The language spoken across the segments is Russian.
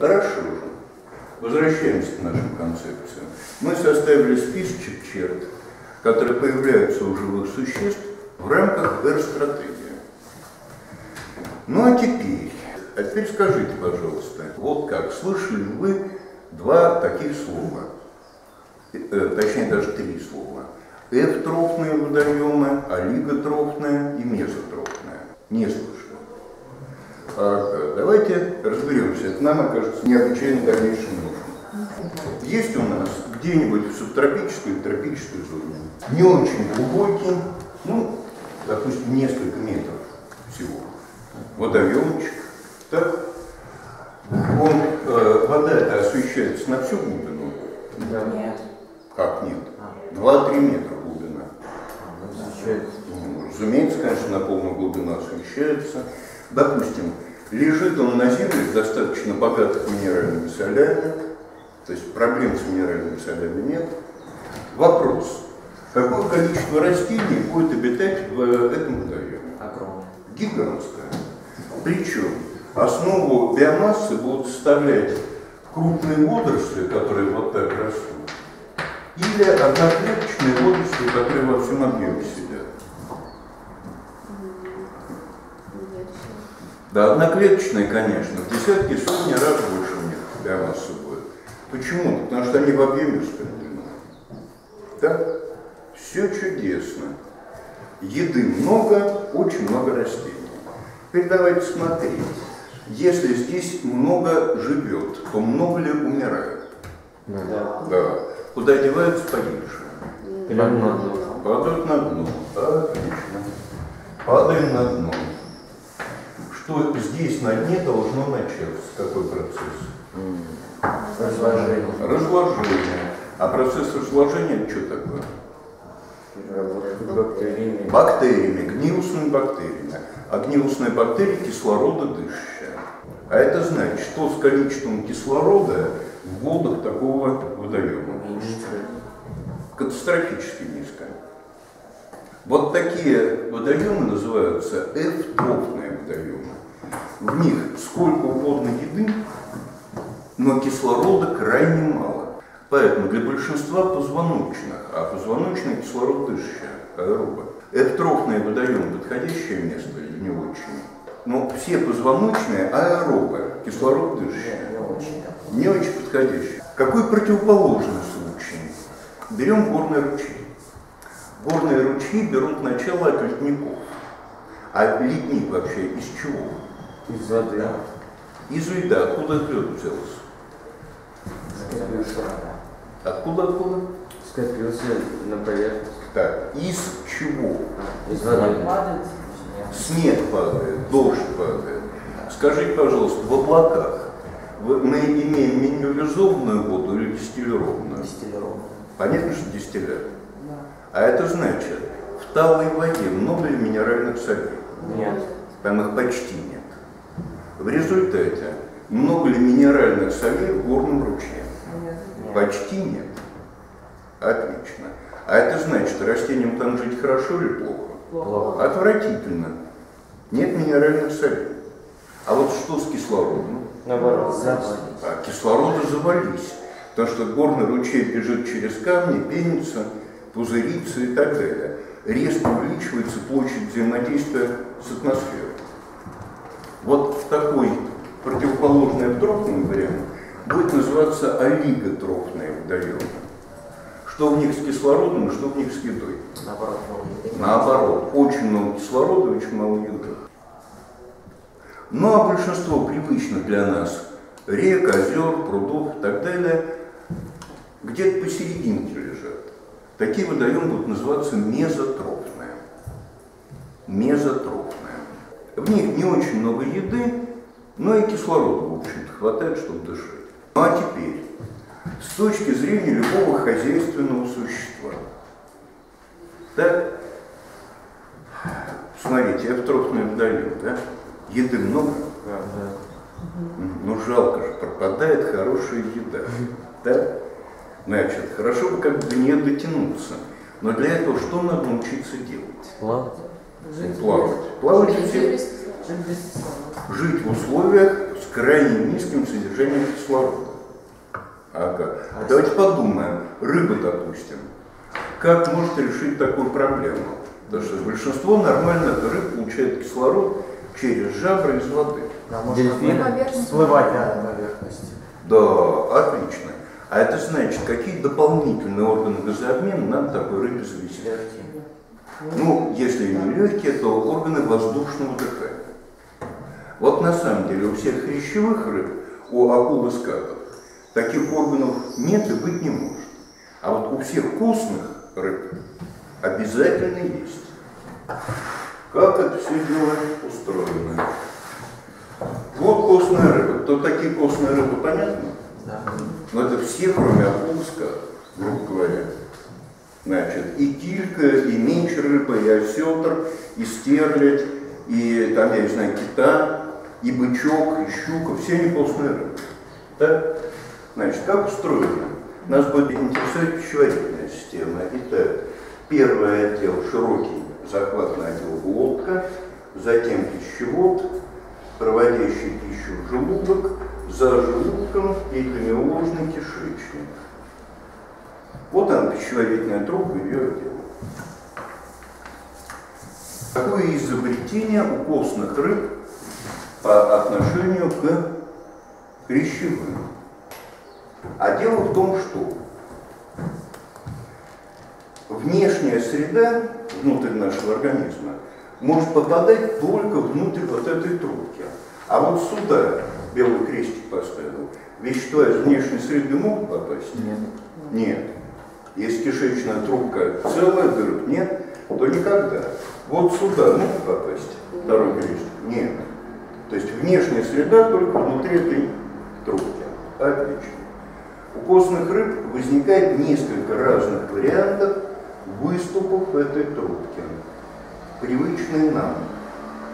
Хорошо же. Возвращаемся к нашим концепциям. Мы составили списочек черт, которые появляются у живых существ в рамках R-стратегии. Ну а теперь, а теперь скажите, пожалуйста, вот как, слышали ли вы два таких слова, э, точнее даже три слова, F-трофные водоемы, олиготрофные и мезотрофные? Не слышали. А, давайте разберемся, это нам окажется необычайно дальнейшим нужно. Есть у нас где-нибудь в субтропической или тропической зоне не очень глубокий, ну, допустим, несколько метров всего, водоемчик, так? Он, э, вода это освещается на всю глубину? Да. Нет. Как нет? 2-3 метра глубина. Освещается. Ну, разумеется, конечно, на полную глубину освещается. Допустим, лежит он на земле достаточно богатых минеральными солями, то есть проблем с минеральными солями нет. Вопрос. Какое количество растений будет обитать в этом водоеме? Огромное. Гигантское. Причем основу биомассы будут составлять крупные водоросли, которые вот так растут, или одноклеточные водоросли, которые во всем объеме сидят. Да, одноклеточные, конечно, в десятки сотни раз больше у них биомассы будет. Почему? Потому что они в объеме распределены. Да? Все чудесно. Еды много, очень много растений. Теперь давайте смотреть. Если здесь много живет, то много ли умирает? Да. Да. Куда деваются погибшие? Или на дно. Падают на дно. Отлично. Падаем на дно. Что здесь на дне должно начаться? Какой процесс? Разложение. Разложение. А процесс разложения это что такое? Бактериями. Бактериями, гнилостными бактериями. А гнилостные бактерии кислорододышащие. А это значит, что с количеством кислорода в водах такого водоема? Катастрофически низко. Вот такие водоемы называются эвтрофные водоемы. В них сколько угодно еды, но кислорода крайне мало. Поэтому для большинства позвоночных, а позвоночные кислород дышащие, аэробы, эвтрофные водоемы подходящее место или не очень? Но все позвоночные аэробы, кислород дышащие, Не очень. не очень подходящие. Какой противоположный случай? Берем горные ручьи. Горные ручьи берут начало от ледников. А ледник вообще из чего? Из воды. Из льда. Откуда лед взялся? Скопился. Откуда, откуда? Скопился на поверхность. Так, из чего? Из воды. Снег падает, дождь падает. Скажите, пожалуйста, в облаках мы имеем минерализованную воду или дистиллированную? Дистиллированный. Понятно, что дистиллят? А это значит, в талой воде много ли минеральных солей? Нет. Там их почти нет. В результате, много ли минеральных солей в горном ручье? Почти нет. Отлично. А это значит, растениям там жить хорошо или плохо? Плохо. Отвратительно. Нет минеральных солей. А вот что с кислородом? Наоборот. А кислорода завались. Потому что горный ручей бежит через камни, пенится, пузырится и так далее. Резко увеличивается площадь взаимодействия с атмосферой. Вот в такой противоположный эвтрофный вариант будет называться олиготрофные водоемы. Что в них с кислородом что в них с едой? Наоборот. Наоборот, очень много кислорода, очень мало еды. Ну а большинство привычных для нас рек, озер, прудов и так далее где-то посерединке лежат. Такие водоемы будут называться мезотрофные. Мезотрофные. В них не очень много еды, но и кислорода, в общем-то, хватает, чтобы дышать. Ну а теперь, с точки зрения любого хозяйственного существа, так, смотрите, эвтрофный водоем, да? Еды много, ну жалко же, пропадает хорошая еда, да? Значит, хорошо бы как бы нее дотянуться. Но для этого что надо научиться делать? Плавать. Плавать. Плавать все жить в условиях, с крайне низким содержанием кислорода. А как? Давайте подумаем. Рыба, допустим. Как может решить такую проблему? Потому что большинство нормальных рыб получает кислород через жабры из воды. А На поверхности. всплывать на поверхности. Да, отлично. А это значит, какие дополнительные органы газообмена нам такой рыбе завести? Ну, если не легкие, то органы воздушного дыхания. Вот на самом деле у всех хрящевых рыб, у акул и скатов, таких органов нет и быть не может. А вот у всех костных рыб обязательно есть. Как это все дело устроено? Вот костная рыба. Кто такие костные рыбы, понятно? Да. Но это все, кроме акул и скатов, грубо говоря. Значит, и килька, и меч рыба, и осетр, и стерлядь, и там, я не знаю, кита, и бычок, и щука, все они постные рыбы. Так? Значит, как устроено? Нас будет интересовать пищеварительная система. Итак, первый отдел широкий, захватный отдел глотка, затем пищевод, проводящий пищу в желудок, за желудком переднеуложный кишечник. Вот она, пищеварительная трубка, ее отдел. Какое изобретение у костных рыб по отношению к хрящевым? А дело в том, что внешняя среда внутрь нашего организма может попадать только внутрь вот этой трубки. А вот сюда белый крестик поставил. Вещества из внешней среды могут попасть? Нет. Нет. Если кишечная трубка целая, дырок нет, то никогда. Вот сюда могут попасть второй крестик? Нет. То есть внешняя среда только внутри этой трубки. Отлично. У костных рыб возникает несколько разных вариантов выступов этой трубки. Привычные нам.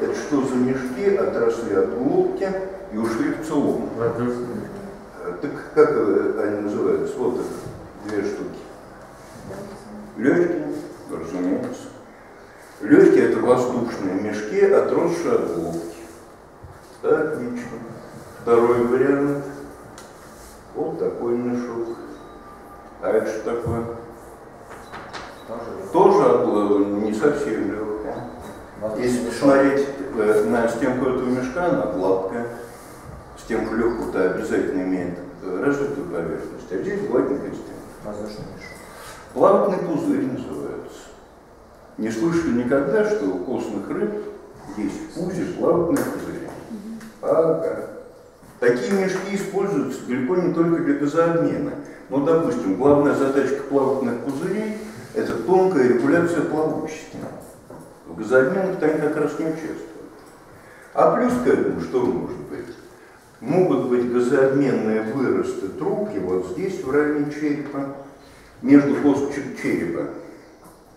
Это что за мешки отросли от глотки и ушли в целом? Э, Так как э, они называются? Вот их две штуки. Легкие, разумеется. Легкие это воздушные мешки, отросшие от глотки. Отлично. Второй вариант. Вот такой мешок. А это что такое? Тоже гло- не совсем легкое. Если посмотреть э, на стенку этого мешка, она гладкая. Стенку легкую-то обязательно имеет э, развитую поверхность, а здесь гладенькая стенка. Воздушный мешок. Плавательный пузырь называется. Не слышали никогда, что у костных рыб есть пузырь плавательный пузырь? Ага. Такие мешки используются далеко не только для газообмена. Ну, допустим, главная задачка плавательных пузырей – это тонкая регуляция плавучести. В газообменах они как раз не участвуют. А плюс к этому что может быть? Могут быть газообменные выросты трубки вот здесь, в районе черепа, между косточек черепа.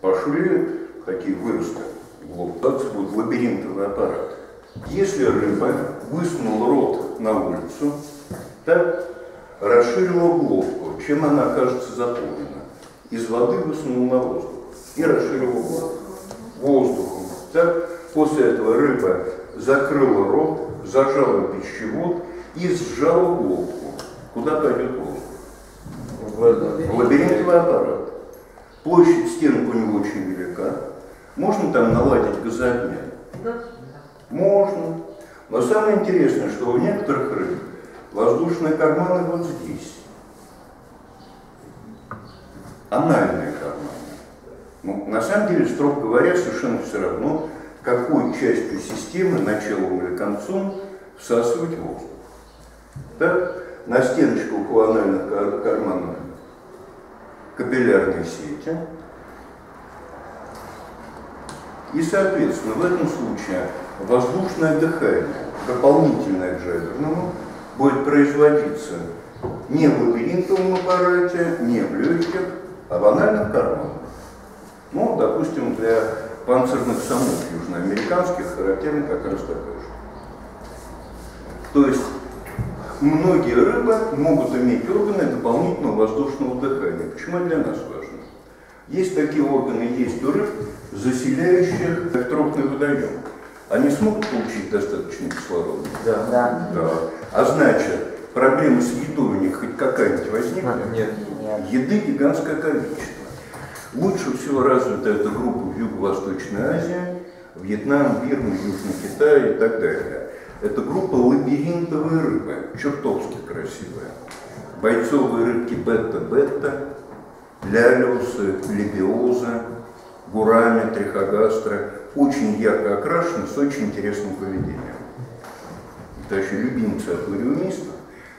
Пошли такие выросты так будет лабиринтовый аппарат. Если рыба высунула рот на улицу, так расширила глотку, чем она окажется заполнена? Из воды высунула на воздух и расширила глотку воздухом. Так, после этого рыба закрыла рот, зажала пищевод и сжала глотку. Куда пойдет воздух? В лабиринтовый аппарат. Площадь стенок у него очень велика. Можно там наладить газообмен? Можно. Но самое интересное, что у некоторых рыб воздушные карманы вот здесь. Анальные карманы. Ну, на самом деле, строго говоря, совершенно все равно, какой частью системы, началом или концом, всасывать воздух. Так, на стеночках у анальных кар- карманов капиллярные сети. И, соответственно, в этом случае воздушное дыхание, дополнительное к жаберному, будет производиться не в лабиринтовом аппарате, не в легких, а в анальных карманах. Ну, допустим, для панцирных самов южноамериканских характерна как раз такая же. То есть многие рыбы могут иметь органы дополнительного воздушного дыхания. Почему это для нас важно? Есть такие органы, есть у рыб, заселяющих трофный водоем. они смогут получить достаточно кислорода? Да. Да. Да. А значит, проблема с едой у них хоть какая-нибудь возникнет? Нет. Нет. Еды гигантское количество. Лучше всего развита эта группа в Юго-Восточной Азии, Вьетнам, Бирма, Южный Китай и так далее. Это группа лабиринтовые рыбы, чертовски красивая. Бойцовые рыбки бета-бета, лялиусы, лебиоза, гурами, трихогастра. Очень ярко окрашены, с очень интересным поведением. Это еще любимцы аквариумистов.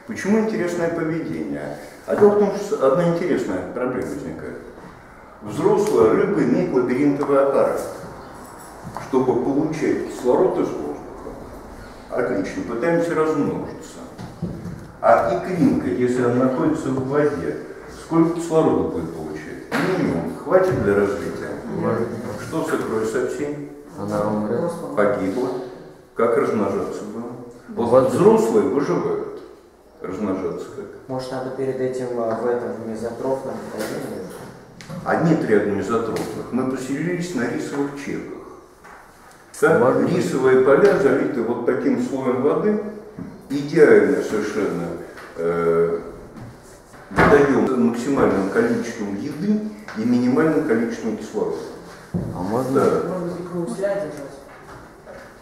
Почему интересное поведение? А дело в том, что одна интересная проблема возникает. Взрослая рыба имеет лабиринтовый аппарат, чтобы получать кислород из воздуха. Отлично, пытаемся размножиться. А икринка, если она находится в воде, сколько кислорода будет получать? Минимум. Хватит для развития? Может, Что с икрой совсем? она умрет. Погибла. Как размножаться было? Вот взрослые выживают. Размножаться как? Может, надо перед этим а, в этом в мезотрофном районе? А нет рядом мезотрофных. Мы поселились на рисовых чеках. Рисовые поля залиты вот таким слоем воды, идеально совершенно э, выдаем максимальным количеством еды и минимальным количеством кислорода. А можно? Да. У себя держать.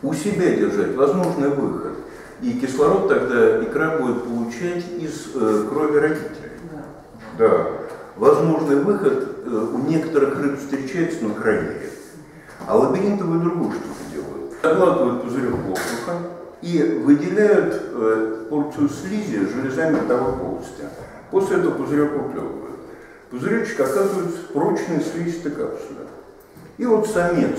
У себя держать возможный выход. И кислород тогда икра будет получать из э, крови родителей. Да. Да. Возможный выход э, у некоторых рыб встречается, но крайне редко. А лабиринтовые другую штуку делают. Закладывают пузырек воздуха и выделяют э, порцию слизи железами ротовой полости. После этого пузырек выплевывают. Пузыречек оказывается прочной слизистой капсуле. И вот самец,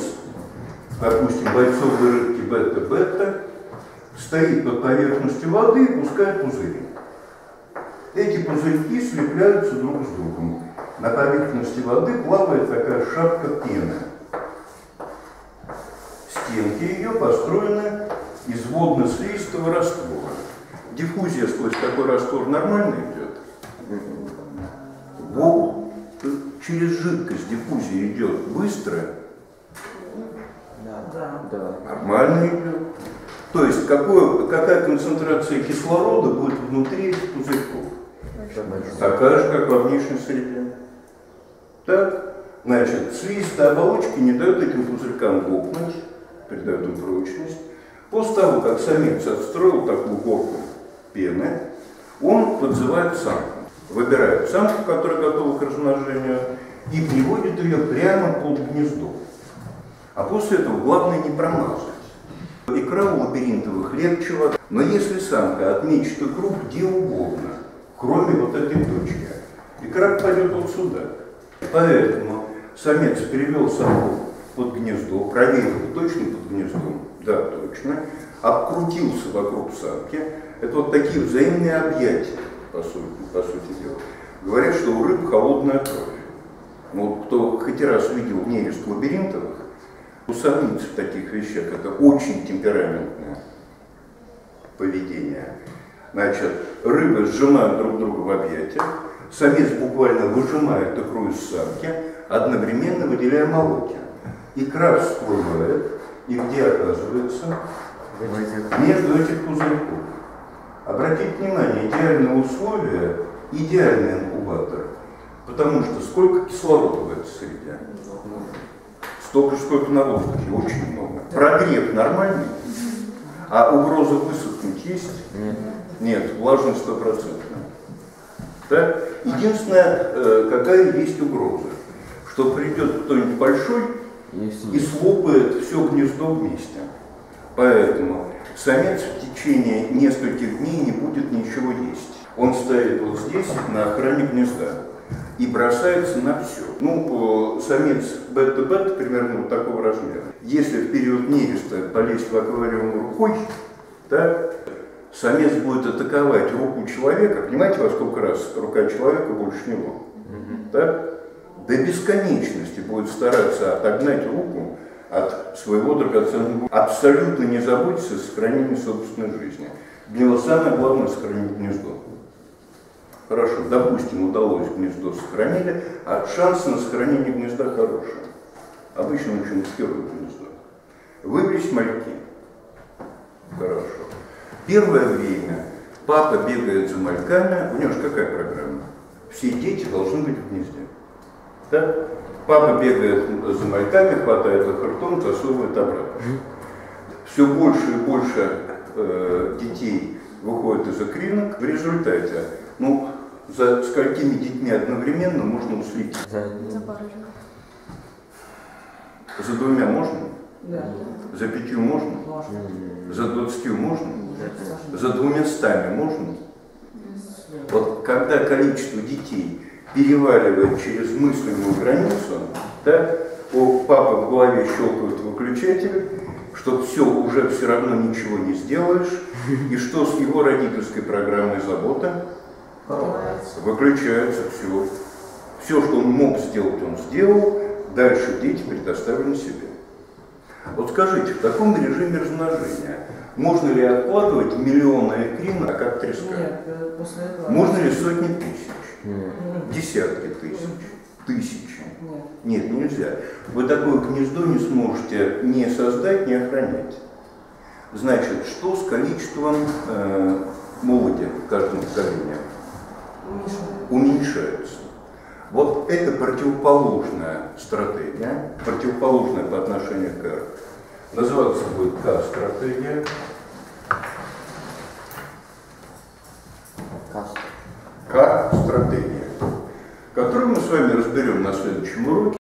допустим, бойцовой рыбки бета-бета, стоит под поверхностью воды и пускает пузыри. Эти пузырьки слепляются друг с другом. На поверхности воды плавает такая шапка пены. Стенки ее построены из водно-слизистого раствора. Диффузия сквозь такой раствор нормально идет? Во- через жидкость диффузия идет быстро, Да. Да. Да. нормально идет. То есть какое, какая концентрация кислорода будет внутри этих пузырьков? Такая же, как во внешней среде. Так, значит, слизистая оболочка не дает этим пузырькам лопнуть, придает им прочность. После того, как самец отстроил такую горку пены, он подзывает самку. Выбирает самку, которая готова к размножению, и приводит ее прямо под гнездо. А после этого главное не промазать. Икра у лабиринтовых легче, но если самка отмечет икру где угодно, кроме вот этой точки, икра попадет вот сюда. Поэтому самец перевел самку под гнездо, проверил, точно под гнездом, да, точно, обкрутился вокруг самки. Это вот такие взаимные объятия, по сути, по сути дела. Говорят, что у рыб холодная кровь. Ну, вот кто хоть раз видел нерест лабиринтовых, усомниться в таких вещах, это очень темпераментное поведение. Значит, рыбы сжимают друг друга в объятиях, самец буквально выжимает икру из самки, одновременно выделяя молоки. Икра всплывает, и где оказывается? Между этих пузырьков. Обратите внимание, идеальные условия, идеальный инкубатор, потому что сколько кислорода в этой среде? Столько же, сколько на воздухе, очень много. Прогрев нормальный, а угроза высохнуть есть? Нет. Нет, влажность стопроцентная. Так? Единственное, э, какая есть угроза, что придет кто-нибудь большой и слопает все гнездо вместе. Поэтому самец в течение нескольких дней не будет ничего есть. Он стоит вот здесь, на охране гнезда, и бросается на все. Ну, э, самец бета-бета примерно вот такого размера. Если в период нереста полезть в аквариум рукой, так, самец будет атаковать руку человека, понимаете, во сколько раз рука человека больше него, так? До бесконечности будет стараться отогнать руку от своего драгоценного. Абсолютно не заботиться о сохранении собственной жизни. Для него самое главное сохранить гнездо. Хорошо, допустим, удалось гнездо сохранили, а шансы на сохранение гнезда хорошие. Обычно очень маскируют гнездо. Вывелись мальки. Хорошо. Первое время папа бегает за мальками. У него же какая программа? Все дети должны быть в гнезде. Да? Папа бегает за мальками, хватает их ртом, засовывает обратно. Все больше и больше э, детей выходит из икринок. В результате, ну, за сколькими детьми одновременно можно уследить? За За двумя можно? Да. За пятью можно? Можно. За двадцатью можно? Можно. За двумя стами можно? Вот когда количество детей переваливает через мысленную границу, да, у папы в голове щелкают выключатель, что все, уже все равно ничего не сделаешь, и что с его родительской программой забота, выключается все. Все, что он мог сделать, он сделал, дальше дети предоставлены себе. Вот скажите, в таком режиме размножения можно ли откладывать миллионы икринок, как треска? Нет, э, после этого. Можно ли сотни тысяч, десятки тысяч, тысячи? Нет. Нет, нельзя. Вы такое гнездо не сможете ни создать, ни охранять. Значит, что с количеством э, молоди в каждом поколении? Уменьшается. Вот это противоположная стратегия, противоположная по отношению к R. Называться будет К-стратегия. Которую мы с вами разберем на следующем уроке.